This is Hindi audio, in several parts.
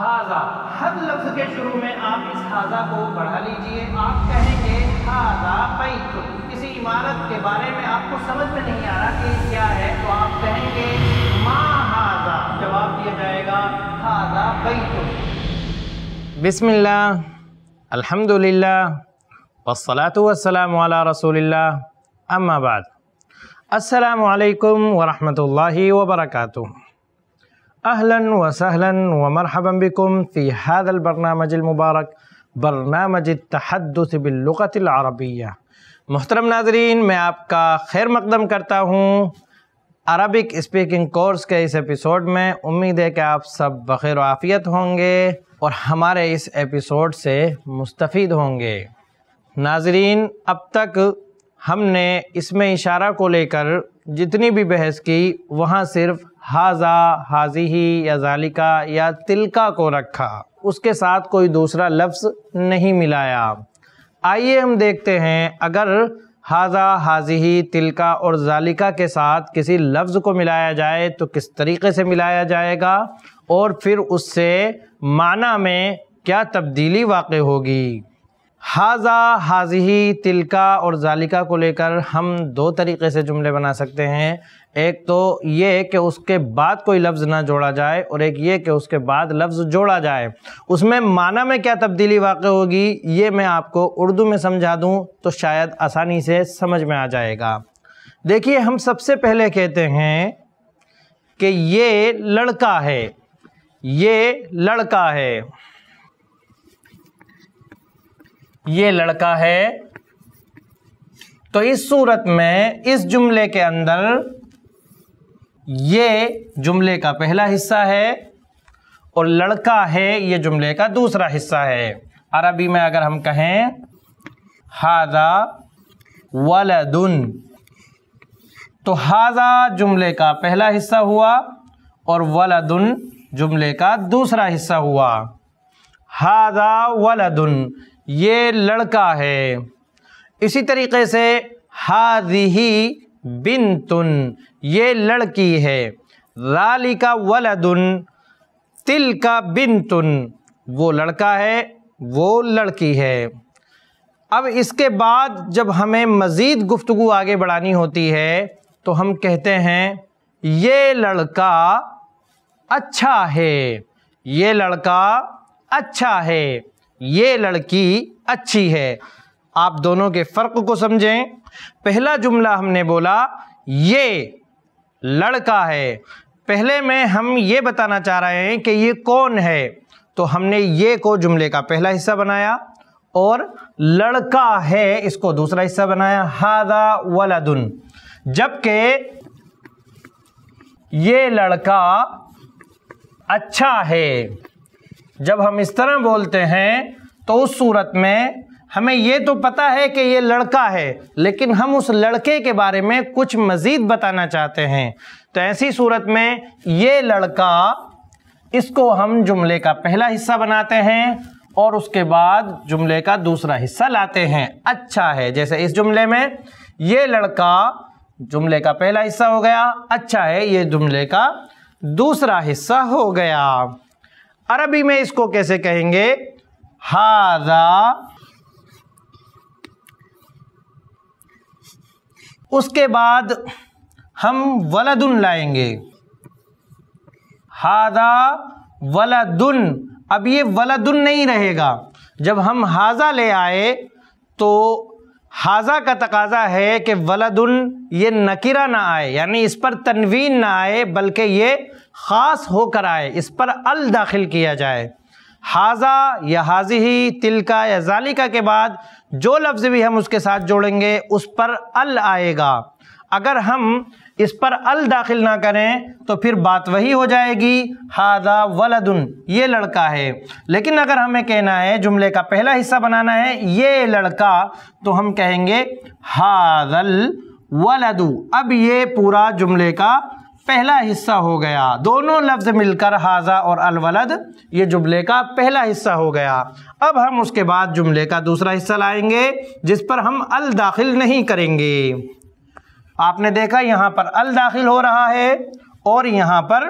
हाजा हर लफ्ज के शुरू में आप इस हाजा को बढ़ा लीजिए। आप कहेंगे हाजा बैत। किसी इमारत के बारे में आपको समझ में नहीं आ रहा कि क्या है तो आप कहेंगे, मा हाजा जवाब दिया जाएगा हाजा बैत। बिस्मिल्लाह, अल्हम्दुलिल्लाह, वस्सलातु वस्सलामु अला रसूलिल्लाह। अम्मा बाद। अस्सलामु अलैकुम वरहमतुल्लाहि वबरकातुहू। अहलन व सहलन व मरहबन बिकुम फ़ी हादल बरनामजिल मुबारक बरनामज तहदुस बिल्लुग़तिल अरबिया मोहतरम नाजरीन मैं आपका खैर मकदम करता हूँ अरबिक स्पीकिंग कोर्स के इस एपिसोड में उम्मीद है कि आप सब बखैर आफ़ियत होंगे और हमारे इस एपिसोड से मुस्तफ़ होंगे नाजरीन अब तक हमने इसमें इशारा को लेकर जितनी भी बहस की वहाँ सिर्फ़ हाजा हाजी ही या जालिका या तिलका को रखा। उसके साथ कोई दूसरा लफ्ज़ नहीं मिलाया। आइए हम देखते हैं, अगर हाजा हाजी ही तिलका और जालिका के साथ किसी लफ्ज़ को मिलाया जाए तो किस तरीके से मिलाया जाएगा? और फिर उससे माना में क्या तब्दीली वाक़ होगी? हाजा हाजही, तिलका और जालिका को लेकर हम दो तरीक़े से जुमले बना सकते हैं। एक तो ये कि उसके बाद कोई लफ्ज़ ना जोड़ा जाए और एक ये कि उसके बाद लफ्ज़ जोड़ा जाए। उसमें माना में क्या तब्दीली वाक़ होगी, ये मैं आपको उर्दू में समझा दूँ तो शायद आसानी से समझ में आ जाएगा। देखिए, हम सबसे पहले कहते हैं कि ये लड़का है, ये लड़का है। ये लड़का है। तो इस सूरत में, इस जुमले के अंदर, ये जुमले का पहला हिस्सा है और लड़का है, ये जुमले का दूसरा हिस्सा है। अरबी में अगर हम कहें, हाजा वलदुन। तो हाजा जुमले का पहला हिस्सा हुआ और वलदुन जुमले का दूसरा हिस्सा हुआ। हाजा वलदुन। ये लड़का है। इसी तरीके से हादिही बिनतुन ये लड़की है। राली का वलदुन तिल का बिन बिनतुन वो लड़का है, वो लड़की है। अब इसके बाद जब हमें मज़ीद गुफ्तु आगे बढ़ानी होती है तो हम कहते हैं, ये लड़का अच्छा है, ये लड़का अच्छा है। ये लड़की अच्छी है। आप दोनों के फ़र्क को समझें। पहला जुमला हमने बोला, ये लड़का है। पहले में हम ये बताना चाह रहे हैं कि ये कौन है? तो हमने ये को जुमले का पहला हिस्सा बनाया और लड़का है, इसको दूसरा हिस्सा बनाया, हादा वलदुन। जबकि ये लड़का अच्छा है। जब हम इस तरह बोलते हैं तो उस सूरत में हमें ये तो पता है कि ये लड़का है, लेकिन हम उस लड़के के बारे में कुछ मज़ीद बताना चाहते हैं। तो ऐसी सूरत में ये लड़का, इसको हम जुमले का पहला हिस्सा बनाते हैं और उसके बाद जुमले का दूसरा हिस्सा लाते हैं। अच्छा है, जैसे इस जुमले में ये लड़का जुमले का पहला हिस्सा हो गया अच्छा है, ये जुमले का दूसरा हिस्सा हो गया। अरबी में इसको कैसे कहेंगे? हाजा उसके बाद हम वलदुन लाएँगे। हादा वलदुन। अब ये वलदुन नहीं रहेगा। जब हम हाजा ले आए तो हाजा का तकाजा है कि वलदुन ये नकिरा ना आए, यानी इस पर तनवीन ना आए, बल्कि ये ख़ास होकर आए, इस पर अल दाखिल किया जाए। हाजा या हाजी ही तिलका या जालिका के बाद जो लफ्ज़ भी हम उसके साथ जोड़ेंगे, उस पर अल आएगा। अगर हम इस पर अल दाखिल ना करें तो फिर बात वही हो जाएगी, हादा वलदुन, ये लड़का है। लेकिन अगर हमें कहना है, जुमले का पहला हिस्सा बनाना है, ये लड़का तो हम कहेंगे, हादल वलदु। अब ये पूरा जुमले का पहला हिस्सा हो गया। दोनों लफ्ज़ मिलकर हाजा और अलवलद ये जुमले का पहला हिस्सा हो गया। अब हम उसके बाद जुमले का दूसरा हिस्सा लाएँगे, जिस पर हम अल दाखिल नहीं करेंगे। आपने देखा यहाँ पर अल दाखिल हो रहा है और यहाँ पर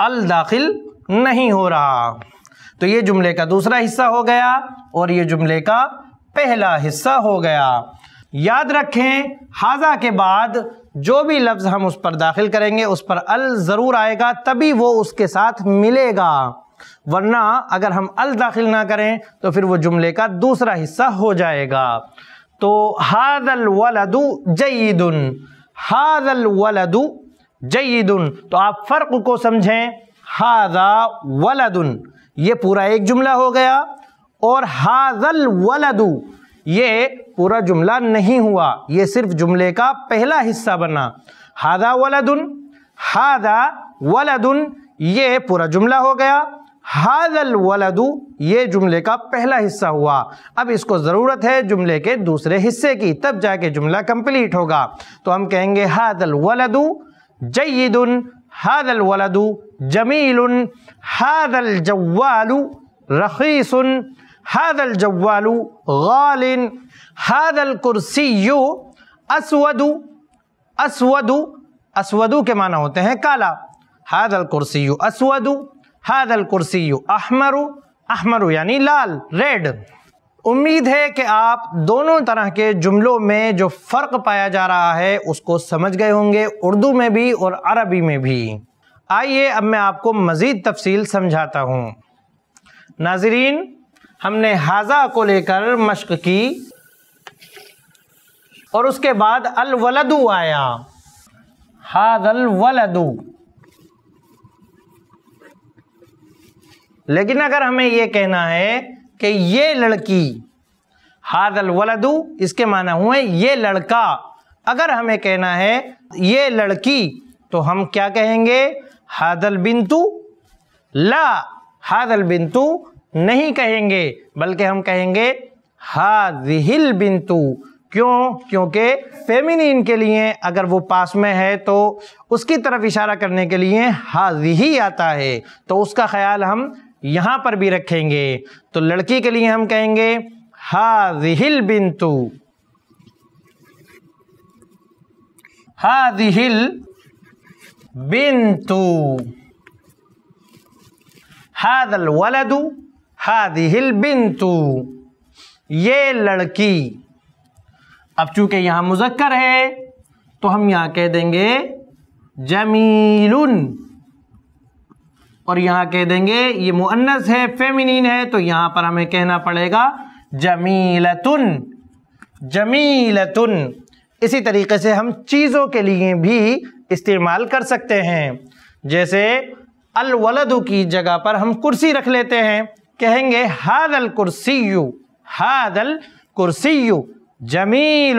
अल दाखिल नहीं हो रहा। तो ये जुमले का दूसरा हिस्सा हो गया और ये जुमले का पहला हिस्सा हो गया। याद रखें, हाजा के बाद जो भी लफ्ज़ हम उस पर दाखिल करेंगे, उस पर अल ज़रूर आएगा, तभी वो उसके साथ मिलेगा। वरना अगर हम अल दाखिल ना करें तो फिर वो जुमले का दूसरा हिस्सा हो जाएगा। तो हादल वलदु जयीदुन, हादल वलदु जयीदुन। तो आप फ़र्क को समझें, हादा वलदुन। ये पूरा एक जुमला हो गया और हादल वलदु, ये पूरा जुमला नहीं हुआ। ये सिर्फ़ जुमले का पहला हिस्सा बना। हादा वलदुन हादा वलदुन, ये पूरा जुमला हो गया। हादल वलदु, ये जुमले का पहला हिस्सा हुआ। अब इसको ज़रूरत है जुमले के दूसरे हिस्से की, तब जाके जुमला कंप्लीट होगा। तो हम कहेंगे हादल वलदु जयीदुन हादल वलदु, जमीलुन हादल जवालु रखीसुन हादल जवालु गालिन हादल कुर्सियु, असवदु असवदु असवदु के माना होते हैं काला हादल कुर्सियु, असवदु हादल कुर्सियु, अहमरु अहमरु यानी लाल, रेड। उम्मीद है कि आप दोनों तरह के जुमलों में जो फ़र्क पाया जा रहा है, उसको समझ गए होंगे, उर्दू में भी और अरबी में भी। आइए, अब मैं आपको मज़ीद तफसील समझाता हूँ। नाजरीन, हमने हाजा को लेकर मश्क की और उसके बाद अल वलदू आया। हाद अल वलदू लेकिन अगर हमें ये कहना है कि ये लड़की, हादल वलदू, इसके माना हुए ये लड़का, अगर हमें कहना है ये लड़की तो हम क्या कहेंगे? हादल बिंतु, ला हादल बिंतु नहीं कहेंगे, बल्कि हम कहेंगे हादिल बिंतु। क्यों? क्योंकि फेमिनिन के लिए अगर वो पास में है तो उसकी तरफ़ इशारा करने के लिए हाजीही आता है। तो उसका ख्याल हम यहाँ पर भी रखेंगे। तो लड़की के लिए हम कहेंगे हाजिल बिंतु। हाजिल बिंतु। हादल वलदु हादिल बिंतु। ये लड़की, अब चूँकि यहाँ मुजक्कर है तो हम यहाँ कह देंगे, जमीलुन। और यहाँ कह देंगे, ये मुअन्नस है फेमिनिन है तो यहाँ पर हमें कहना पड़ेगा, जमीलतुन जमीलतुन। इसी तरीके से हम चीज़ों के लिए भी इस्तेमाल कर सकते हैं। जैसे, अल वलदु की जगह पर हम कुर्सी रख लेते हैं। कहेंगे, हादल कुर्सियु हादल कुर्सियु जमील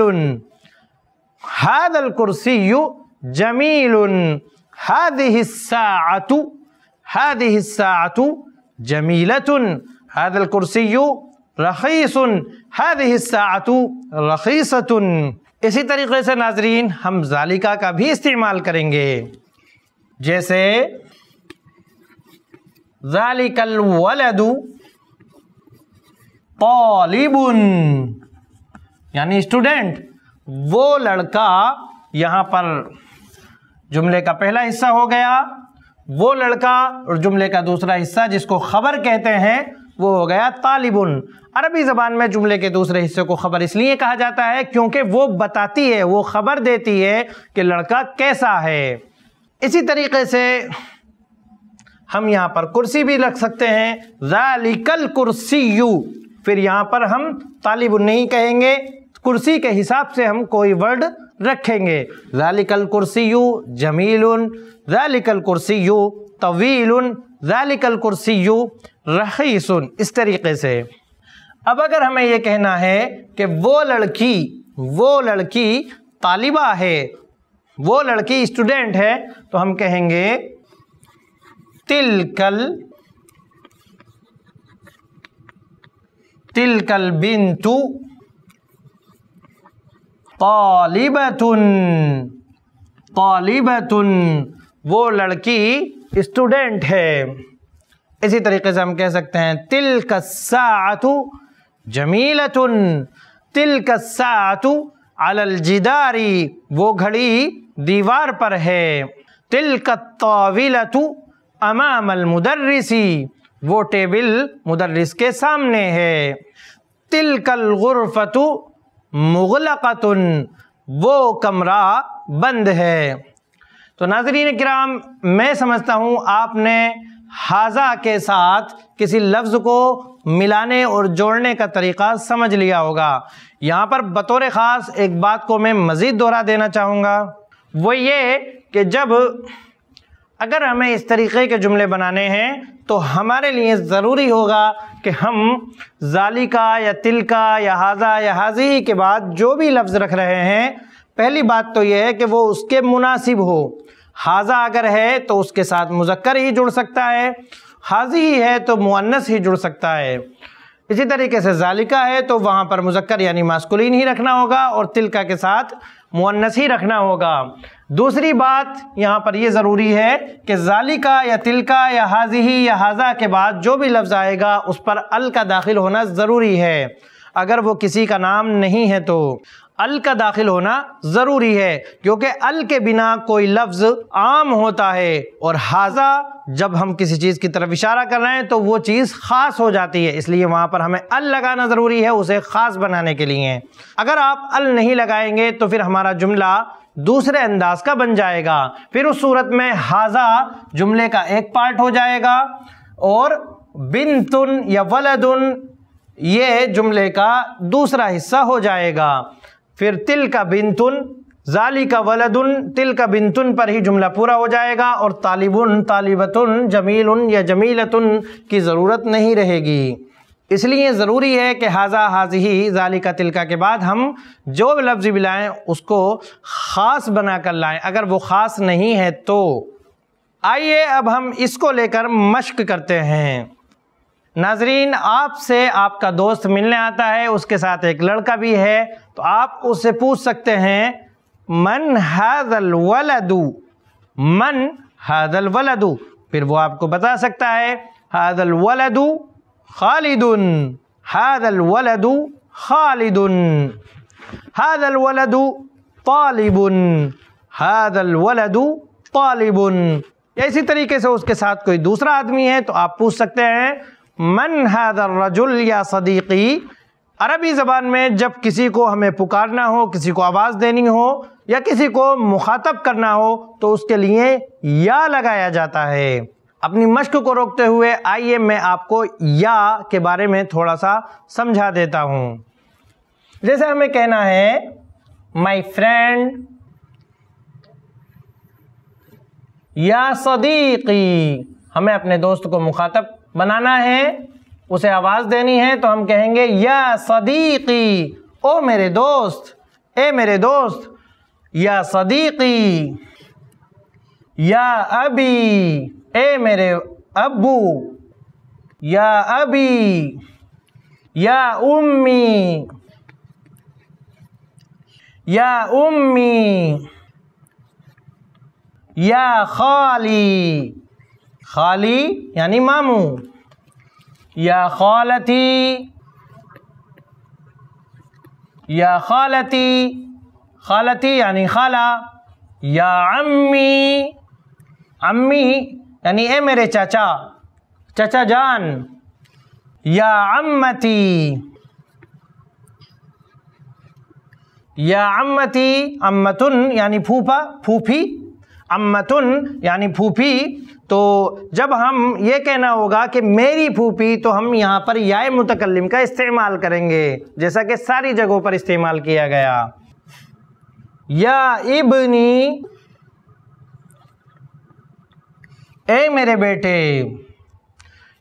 हादल कुर्सियु, जमीलुन। हादिहि साअतु हादिहि साअतु जमीलतुन हादल कुर्सियु रखीसुन हादिहि साअतु रखीसतुन इसी तरीके से नाजरीन हम जालिका का भी इस्तेमाल करेंगे जैसे जालिकल वलदु तालिबुन यानी स्टूडेंट वो लड़का यहाँ पर जुमले का पहला हिस्सा हो गया वो लड़का और जुमले का दूसरा हिस्सा जिसको खबर कहते हैं, वो हो गया तालिबुन। अरबी ज़बान में जुमले के दूसरे हिस्से को खबर इसलिए कहा जाता है क्योंकि वो बताती है, वो खबर देती है कि लड़का कैसा है। इसी तरीके से हम यहाँ पर कुर्सी भी रख सकते हैं। जालिकल कुर्सी यू फिर यहाँ पर हम तालिब नहीं कहेंगे। कुर्सी के हिसाब से हम कोई वर्ड रखेंगे। जालिकल कुर्सी यू जमील जालिकल कुर्सी यू तवील जालिकल कुर्सी यू रहीसन। इस तरीके से। अब अगर हमें यह कहना है कि वो लड़की वो लड़की तालिबा है, वो लड़की स्टूडेंट है तो हम कहेंगे, तिलकल तिलकल बिंतु तालिबतुन तालिबतुन वो लड़की स्टूडेंट है। इसी तरीके से हम कह सकते हैं तिल कस्सातु जमीलतुन तिल कस्सातु अलल जिदारी, वो घड़ी दीवार पर है। तिल कत्ताविलतु अमामल मुदर्रिसी, वो टेबल मुदर्रिस के सामने है। तिलकल गुरफतु मुगलकतुन, वो कमरा बंद है। तो नाजरीन कराम, मैं समझता हूँ आपने हाजा के साथ किसी लफ्ज़ को मिलाने और जोड़ने का तरीक़ा समझ लिया होगा। यहाँ पर बतौर ख़ास एक बात को मैं मज़ीद दोहरा देना चाहूँगा। वो ये कि जब अगर हमें इस तरीक़े के जुमले बनाने हैं तो हमारे लिए ज़रूरी होगा कि हम जालिका या तिलका या हाजा या हाजी के बाद जो भी लफ्ज़ रख रहे हैं, पहली बात तो यह है कि वो उसके मुनासिब हो। हाजा अगर है तो उसके साथ मुजक्कर ही जुड़ सकता है। हाजी ही है तो मुअन्नस ही जुड़ सकता है। इसी तरीके से जालिका है तो वहाँ पर मुजक्कर यानी मास्कुलिन ही रखना होगा और तिलका के साथ मुअन्नस ही रखना होगा। दूसरी बात यहाँ पर यह ज़रूरी है कि जालिका या तिलका या हाजी या हाजा के बाद जो भी लफ्ज़ आएगा, उस पर अल का दाखिल होना ज़रूरी है। अगर वो किसी का नाम नहीं है तो अल का दाखिल होना ज़रूरी है, क्योंकि अल के बिना कोई लफ्ज़ आम होता है और हाजा जब हम किसी चीज़ की तरफ़ इशारा कर रहे हैं तो वो चीज़ ख़ास हो जाती है, इसलिए वहाँ पर हमें अल लगाना ज़रूरी है, उसे ख़ास बनाने के लिए। अगर आप अल नहीं लगाएँगे तो फिर हमारा जुमला दूसरे अंदाज का बन जाएगा। फिर उस सूरत में हाजा जुमले का एक पार्ट हो जाएगा और बिन तुन या वलदुन ये जुमले का दूसरा हिस्सा हो जाएगा। फिर तिल का बिनतुन जाली का वलदुन, तिल का बिनतुन पर ही जुमला पूरा हो जाएगा और तालिबुन, तालिबतुन जमील या जमीलतुन की ज़रूरत नहीं रहेगी। इसलिए ज़रूरी है कि हाजा हाजी ही जाली का तिलका के बाद हम जो लफ्ज़ भी लाएँ, उसको ख़ास बना कर लाएँ। अगर वो ख़ास नहीं है तो। आइए अब हम इसको लेकर मश्क करते हैं। नाजरीन, आपसे आपका दोस्त मिलने आता है, उसके साथ एक लड़का भी है तो आप उससे पूछ सकते हैं, मन हादल वलदू? मन हादल वलदू। फिर वो आपको बता सकता है हादल वलदू खालिदुन। हादल वलदू खालिदुन। हादल वलदू तालिबुन। हादल वलदू तालिबुन। इसी तरीके से उसके साथ कोई दूसरा आदमी है तो आप पूछ सकते हैं, मन हैदर रजुल या सदीकी? अरबी ज़बान में जब किसी को हमें पुकारना हो, किसी को आवाज़ देनी हो, या किसी को मुखातब करना हो तो उसके लिए या लगाया जाता है। अपनी मश्क को रोकते हुए आइए मैं आपको या के बारे में थोड़ा सा समझा देता हूँ। जैसे हमें कहना है माई फ्रेंड या सदीकी, हमें अपने दोस्त को मुखातब बनाना है, उसे आवाज़ देनी है तो हम कहेंगे, या सदीकी, ओ मेरे दोस्त, ए मेरे दोस्त, या सदीकी, या अबी ए मेरे अबू या अबी, या उम्मी या उम्मी, या खाली खाली यानी मामू, या खालती या खालती खालती यानी खाला, या अम्मी अम्मी यानी, ए मेरे चाचा चाचा जान, या अम्मती या अम्मती अम्मतुन, यानी फूफा, फूफी, अम्मतुन, यानी फूफी तो जब हम ये कहना होगा कि मेरी फूफी तो हम यहाँ पर याय मुतकलम का इस्तेमाल करेंगे, जैसा कि सारी जगहों पर इस्तेमाल किया गया। या इबनी ए मेरे बेटे,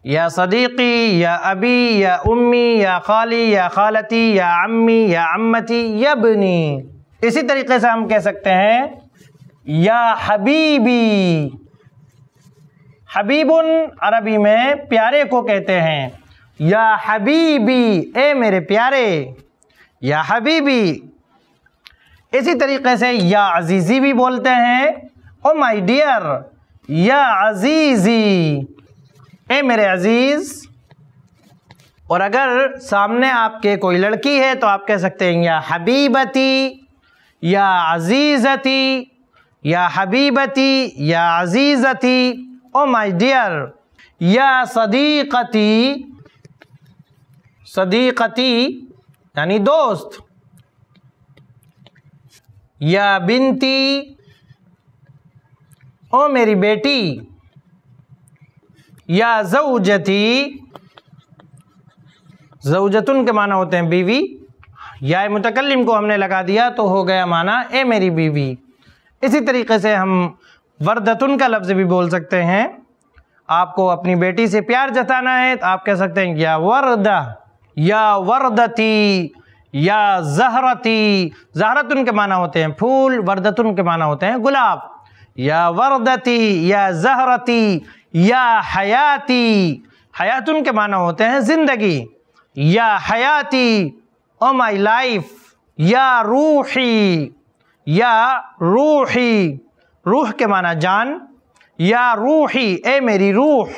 या सदीकी, या अबी, या उम्मी, या खाली, या खालती, या अम्मी, या अम्मती, या बनी। इसी तरीके से हम कह सकते हैं, या हबीबी। हबीबुन अरबी में प्यारे को कहते हैं। या हबीबी, ए मेरे प्यारे। या हबीबी। इसी तरीके से या अजीज़ी भी बोलते हैं, ओ माय डियर। या अजीज़ी। ए मेरे अज़ीज़, और अगर सामने आपके कोई लड़की है तो आप कह सकते हैं, या हबीबती, या अजीज़ती, या हबीबती, या अजीज़ती। ओ माय डियर, या सदीकती सदीकती, यानी दोस्त, या बिनती ओ मेरी बेटी, या जऊजती, जऊजतुन के माना होते हैं बीवी, या मुतकलम को हमने लगा दिया तो हो गया माना ए मेरी बीवी। इसी तरीके से हम वर्दतुन का लफ्ज़ भी बोल सकते हैं। आपको अपनी बेटी से प्यार जताना है तो आप कह सकते हैं या वर्द, या वर्दती, या जहरती। जहरतुन के माना होते हैं फूल, वर्दतुन के माना होते हैं गुलाब। या वर्दती, या जहरती, या हयाती। हयातुन के माना होते हैं ज़िंदगी। या हयाती, ओ माई लाइफ। या रूही या रूही। रूह के माना जान। या रूही, ए मेरी रूह।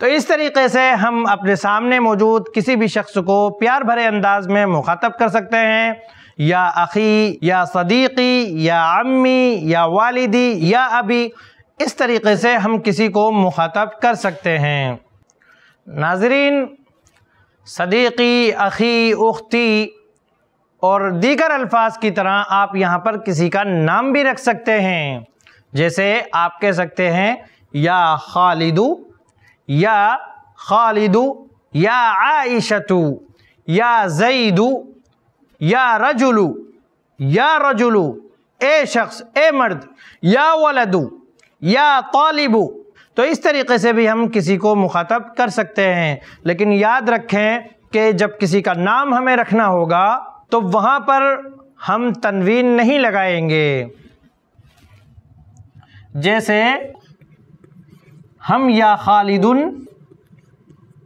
तो इस तरीके से हम अपने सामने मौजूद किसी भी शख्स को प्यार भरे अंदाज में मुखातब कर सकते हैं। या अखी, या सदीकी, या अम्मी, या वालिदी, या अभी इस तरीके से हम किसी को मुखातब कर सकते हैं। नाजरीन, सदीकी, अखी, उख्ती और दीगर अल्फाज की तरह आप यहाँ पर किसी का नाम भी रख सकते हैं। जैसे आप कह सकते हैं, या खालिदु या खालिदु, या आइशतु या जईदु या रजुलू या रजुलू, ए शख्स, ए मर्द, या वलदु, या तालिबु। तो इस तरीके से भी हम किसी को मुखातब कर सकते हैं। लेकिन याद रखें कि जब किसी का नाम हमें रखना होगा तो वहाँ पर हम तनवीन नहीं लगाएँगे। जैसे, हम या खालिदुन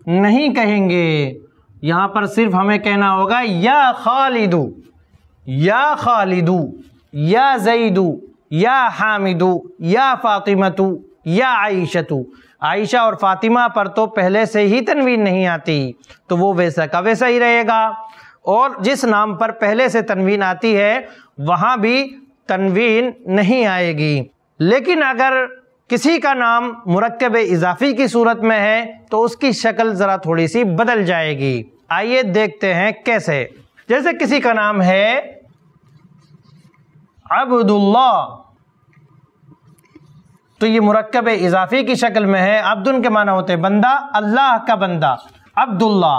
नहीं कहेंगे। यहाँ पर सिर्फ़ हमें कहना होगा, या खालिदु या खालिदु, या जईदू या हामिदु, या फ़ातिमतु, या आयशतु। आयशा और फ़ातिमा पर तो पहले से ही तनवीन नहीं आती तो वो वैसा का वैसा ही रहेगा। और जिस नाम पर पहले से तनवीन आती है, वहाँ भी तनवीन नहीं आएगी। लेकिन अगर किसी का नाम मुरक्ब इजाफ़ी की सूरत में है तो उसकी शक्ल ज़रा थोड़ी सी बदल जाएगी। आइए देखते हैं कैसे। जैसे किसी का नाम है अब्दुल्ला। तो ये मुरक्ब इजाफ़ी की शक्ल में है। अब्दुल के माना होते हैं बंदा, अल्लाह का बंदा, अब्दुल्ला।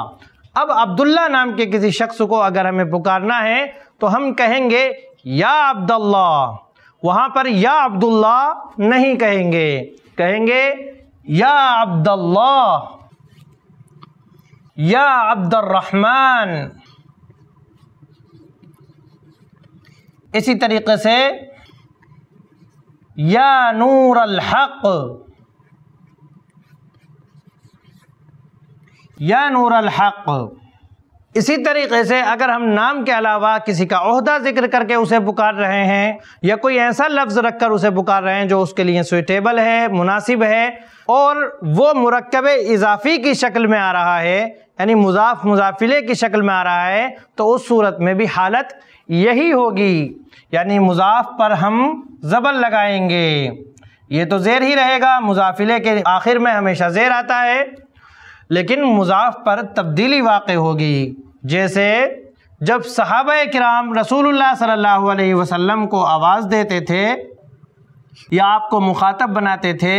अब अब्दुल्ला नाम के किसी शख्स को अगर हमें पुकारना है तो हम कहेंगे, या अब्दुल्ला। वहाँ पर या अब्दुल्ला नहीं कहेंगे। कहेंगे, या अब्दुल्ला। या अब्दुलरहमान इसी तरीके से, या नूर अल हक या नूर अल हक इसी तरीके से अगर हम नाम के अलावा किसी का अहदा ज़िक्र करके उसे पुकार रहे हैं, या कोई ऐसा लफ्ज़ रखकर उसे पुकार रहे हैं जो उसके लिए सुइटेबल है, मुनासिब है, और वो मुरकब इजाफ़ी की शक्ल में आ रहा है यानी मुजाफ मुजाफिले की शक्ल में आ रहा है तो उस सूरत में भी हालत यही होगी। यानी मुजाफ पर हम ज़बर लगाएँगे। ये तो ज़ेर ही रहेगा, मुजाफिले के आखिर में हमेशा ज़ेर आता है, लेकिन मुजाफ पर तब्दीली वाक़ होगी। जैसे जब सहाब कराम रसूलुल्लाह सल्लल्लाहु अलैहि वसल्लम को आवाज़ देते थे या आपको मुखातब बनाते थे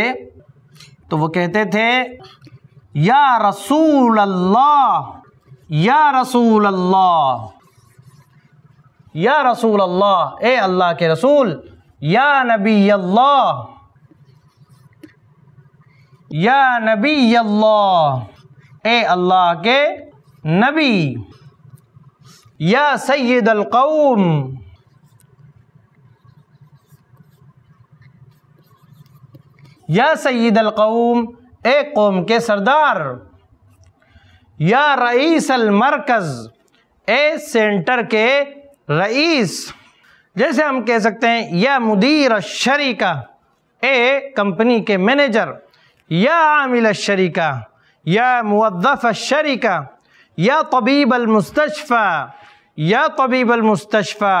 तो वो कहते थे या रसूल अल्लाह या रसूल अल्लाह या रसूल अल्लाह ए अल्लाह के रसूल, या नबी अल्लाह या नबी अल्लाह ए अल्लाह के नबी, या सैद अलकौम या सैद अलकौम ए कौम के सरदार, या रईस अलमरकज़ ए सेंटर के रईस। जैसे हम कह सकते हैं, या मुदीर शरीका, ए कंपनी के मैनेजर, या आमिल शरीका, या मुद्दफ़ शरीका, या तबीब अलमुस्तशफ़ा या तबीब अलमुस्तशफ़ा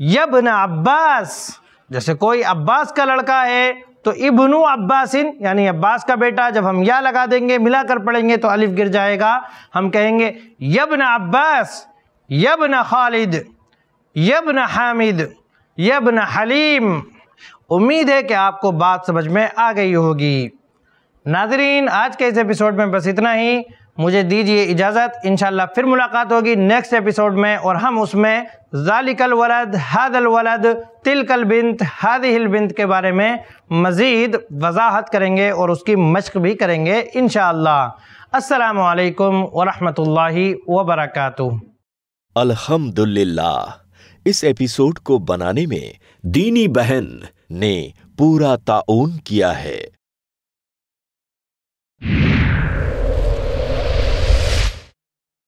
यबन अब्बास। जैसे कोई अब्बास का लड़का है तो इब्नु अब्बासिन, यानी अब्बास का बेटा, जब हम या लगा देंगे मिलाकर पढ़ेंगे तो अलिफ गिर जाएगा। हम कहेंगे, यबन अब्बास, यबन खालिद, यबन हामिद, यबन हलीम। उम्मीद है कि आपको बात समझ में आ गई होगी। नाजरीन, आज के इस एपिसोड में बस इतना ही। मुझे दीजिए इजाज़त। इन फिर मुलाकात होगी नेक्स्ट एपिसोड में और हम उसमें जालिकल वलद, हादल वलद, तिलकल बिंत हादिल बिंत के बारे में मज़ीद वजाहत करेंगे और उसकी मश्क भी करेंगे इन असलकम वरहमतुल्लाहि वबरकatuh अल्हम्दुलिल्लाह। इस एपिसोड को बनाने में दीनी बहन ने पूरा ताउन किया है।